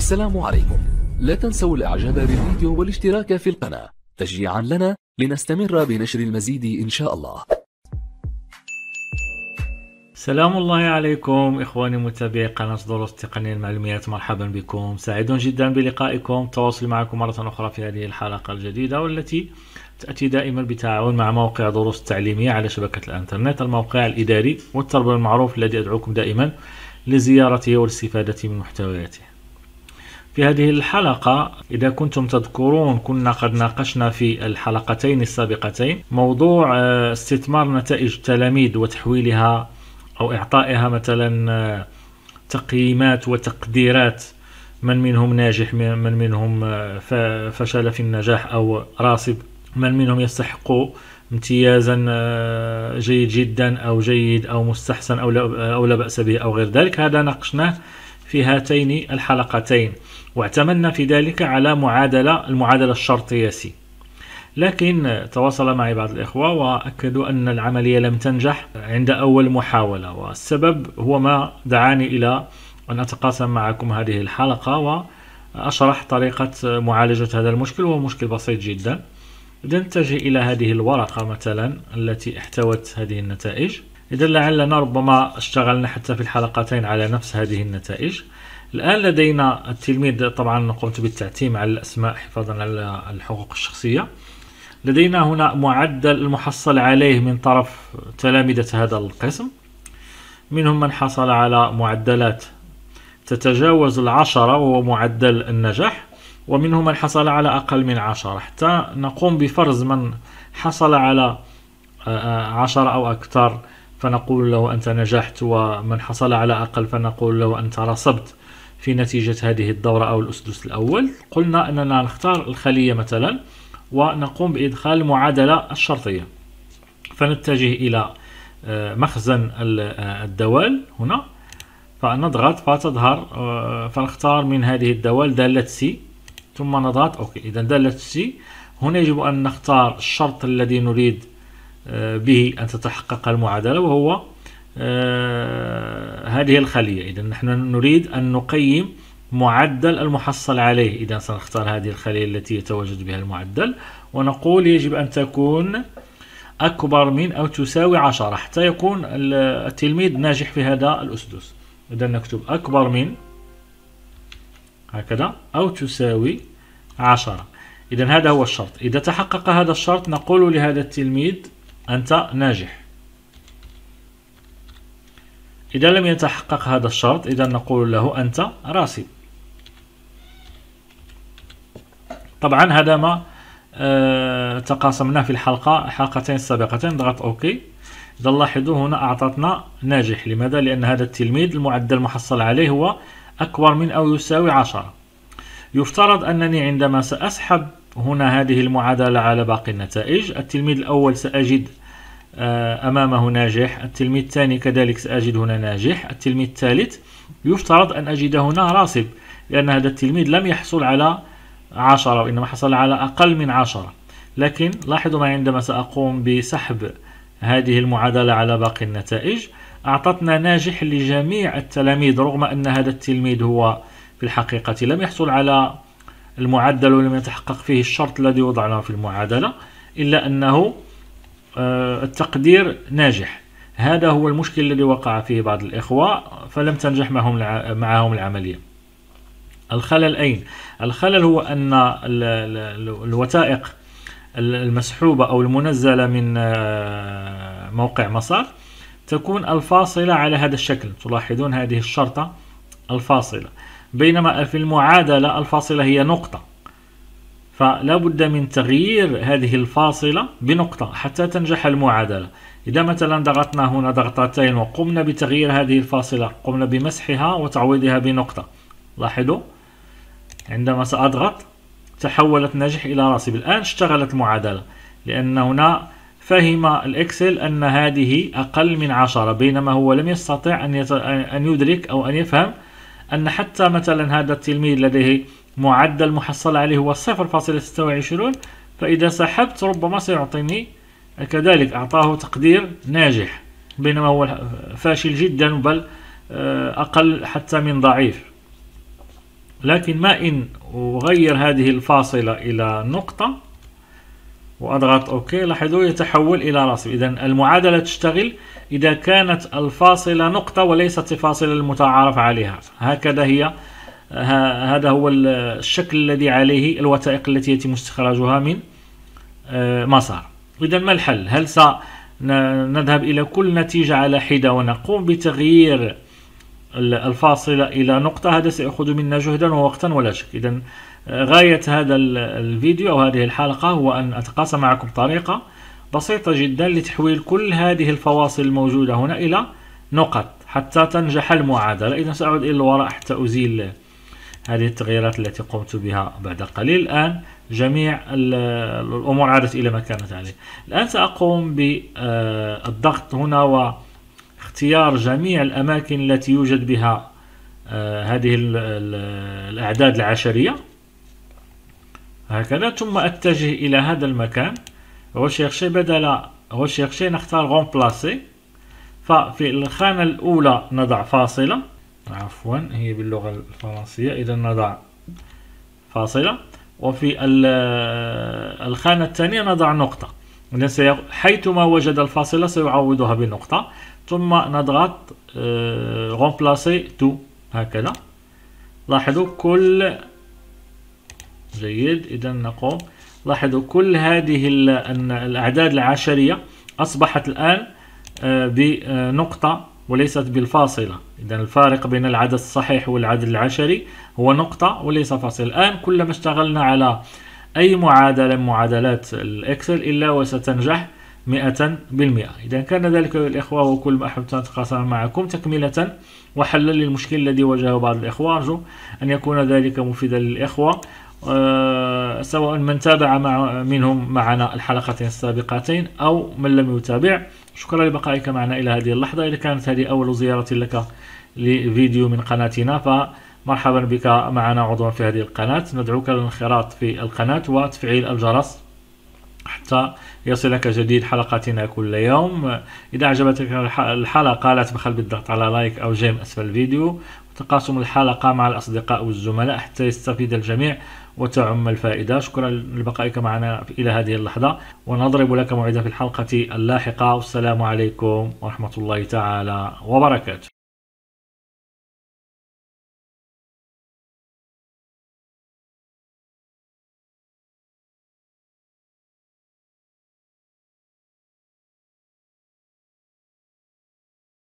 السلام عليكم. لا تنسوا الإعجاب بالفيديو والاشتراك في القناة. تشجيعا لنا لنستمر بنشر المزيد إن شاء الله. سلام الله عليكم إخواني متابعي قناة دروس تقنية المعلومات مرحبا بكم. سعيد جدا بلقائكم. التواصل معكم مرة أخرى في هذه الحلقة الجديدة والتي تأتي دائما بتعاون مع موقع دروس التعليمية على شبكة الإنترنت الموقع الإداري والتربوي المعروف الذي أدعوكم دائما لزيارته والاستفادة من محتوياته. في هذه الحلقة إذا كنتم تذكرون كنا قد ناقشنا في الحلقتين السابقتين موضوع آه، استثمار نتائج التلاميذ وتحويلها أو إعطائها مثلا آه، تقييمات وتقديرات من منهم ناجح من منهم آه، فشل في النجاح أو راسب من منهم يستحق امتيازا جيد جدا أو جيد أو مستحسن أو لا بأس به أو غير ذلك. هذا ناقشناه في هاتين الحلقتين. واعتمدنا في ذلك على معادلة المعادلة الشرطية سي. لكن تواصل معي بعض الإخوة وأكدوا أن العملية لم تنجح عند أول محاولة والسبب هو ما دعاني إلى أن أتقاسم معكم هذه الحلقة وأشرح طريقة معالجة هذا المشكل وهو مشكل بسيط جدا. إذا إلى هذه الورقة مثلا التي احتوت هذه النتائج. إذا لعلنا ربما اشتغلنا حتى في الحلقتين على نفس هذه النتائج. الآن لدينا التلميذ طبعا قمت بالتعتيم على الأسماء حفاظا على الحقوق الشخصية. لدينا هنا معدل المحصل عليه من طرف تلامذة هذا القسم. منهم من حصل على معدلات تتجاوز العشرة وهو معدل النجاح ومنهم من حصل على أقل من عشرة. حتى نقوم بفرز من حصل على آه، آه، عشرة أو أكثر فنقول له أنت نجحت ومن حصل على أقل فنقول له أنت رصبت. في نتيجة هذه الدورة أو الأسدس الأول. قلنا أننا نختار الخلية مثلا ونقوم بإدخال المعادلة الشرطية. فنتجه إلى آه، مخزن آه، الدوال هنا. فنضغط فتظهر آه، فنختار من هذه الدوال دالة SI. ثم نضغط OK إذا دالة SI. هنا يجب أن نختار الشرط الذي نريد به أن تتحقق المعادلة وهو هذه الخلية. إذا نحن نريد أن نقيم معدل المحصل عليه. إذا سنختار هذه الخلية التي يتواجد بها المعدل ونقول يجب أن تكون أكبر من أو تساوي عشرة حتى يكون التلميذ ناجح في هذا الأسدس. إذا نكتب أكبر من هكذا أو تساوي عشرة. إذا هذا هو الشرط. إذا تحقق هذا الشرط نقول لهذا التلميذ أنت ناجح. إذا لم يتحقق هذا الشرط إذا نقول له أنت راسب طبعا هذا ما آه تقاسمناه في الحلقة حلقتين السابقتين ضغط أوكي. إذا لاحظوا هنا أعطتنا ناجح. لماذا؟ لأن هذا التلميذ المعدل المحصل عليه هو أكبر من أو يساوي عشرة. يفترض أنني عندما سأسحب هنا هذه المعادلة على باقي النتائج التلميذ الأول سأجد أمامه ناجح التلميذ الثاني كذلك سأجد هنا ناجح التلميذ الثالث يفترض أن أجد هنا راسب لأن هذا التلميذ لم يحصل على عشرة وإنما حصل على أقل من عشرة. لكن لاحظوا ما عندما سأقوم بسحب هذه المعادلة على باقي النتائج أعطتنا ناجح لجميع التلاميذ رغم أن هذا التلميذ هو في الحقيقة لم يحصل على المعدل ولم يتحقق فيه الشرط الذي وضعناه في المعادلة إلا أنه آه، التقدير ناجح. هذا هو المشكل الذي وقع فيه بعض الإخوة فلم تنجح معهم معهم العملية. الخلل أين؟ الخلل هو أن الوثائق المسحوبة أو المنزلة من آه، موقع مسار تكون الفاصلة على هذا الشكل. تلاحظون هذه الشرطة الفاصلة. بينما في المعادلة الفاصلة هي نقطة. فلا بد من تغيير هذه الفاصلة بنقطة حتى تنجح المعادلة. إذا مثلا ضغطنا هنا ضغطتين وقمنا بتغيير هذه الفاصلة قمنا بمسحها وتعويضها بنقطة. لاحظوا عندما سأضغط تحولت ناجح إلى راسب. الآن اشتغلت المعادلة لأن هنا فهم الإكسل أن هذه أقل من عشرة بينما هو لم يستطع أن, أن يدرك أو أن يفهم أن حتى مثلا هذا التلميذ لديه معدل محصل عليه هو 0.26 فإذا سحبت ربما سيعطيني كذلك أعطاه تقدير ناجح بينما هو فاشل جدا بل آه، أقل حتى من ضعيف. لكن ما إن أغير هذه الفاصلة إلى نقطة وأضغط أوكي لاحظوا يتحول إلى رسم إذا المعادلة تشتغل إذا كانت الفاصلة نقطة وليست الفاصلة المتعارف عليها. هكذا هي هذا هو الشكل الذي عليه الوثائق التي يتم استخراجها من آه، مسار. إذا ما الحل؟ هل سنذهب إلى كل نتيجة على حدة ونقوم بتغيير الفاصلة إلى نقطة؟ هذا سيأخذ منا جهدا ووقتا ولا شك. إذا آه، غاية هذا الفيديو أو هذه الحلقة هو أن أتقاسم معكم طريقة بسيطة جدا لتحويل كل هذه الفواصل الموجودة هنا إلى نقط حتى تنجح المعادلة. إذا سأعود إلى الوراء حتى أزيل هذه التغييرات التي قمت بها بعد قليل. الآن جميع الأمور عادت إلى ما كانت عليه الآن سأقوم بالضغط هنا واختيار جميع الأماكن التي يوجد بها آه، هذه الأعداد العشرية. هكذا. ثم أتجه إلى هذا المكان. rechercher بدل rechercher نختار remplacer ففي الخانة الأولى نضع فاصلة. عفوا هي باللغة الفرنسية. إذا نضع فاصلة. وفي الخانة الثانية نضع نقطة. حيثما وجد الفاصلة سيعوضها بنقطة. ثم نضغط آه، remplacer tout هكذا. لاحظوا كل جيد. إذا نقوم. لاحظوا كل هذه الأعداد العشرية أصبحت الآن آه، بنقطة وليست بالفاصلة. إذا الفارق بين العدد الصحيح والعدد العشري هو نقطة وليس فاصل. الآن كلما اشتغلنا على أي معادلة من معادلات الإكسل إلا وستنجح مئة بالمئة. إذا كان ذلك الإخوة وكل ما أحببت أن أتقاسم معكم تكملة وحلا للمشكل الذي واجهه بعض الإخوة. أرجو أن يكون ذلك مفيدا للإخوة أه سواء من تابع مع منهم معنا الحلقتين السابقتين أو من لم يتابع. شكرا لبقائك معنا إلى هذه اللحظة. إذا كانت هذه أول زيارة لك لفيديو من قناتنا فمرحبا بك معنا عضوا في هذه القناة. ندعوك للانخراط في القناة وتفعيل الجرس حتى يصلك جديد حلقاتنا كل يوم. إذا أعجبتك الحلقة لا تبخل بالضغط على لايك أو جيم أسفل الفيديو. وتقاسم الحلقة مع الأصدقاء والزملاء حتى يستفيد الجميع وتعم الفائدة. شكرا لبقائك معنا إلى هذه اللحظة ونضرب لك موعدا في الحلقة اللاحقة. والسلام عليكم ورحمة الله تعالى وبركاته.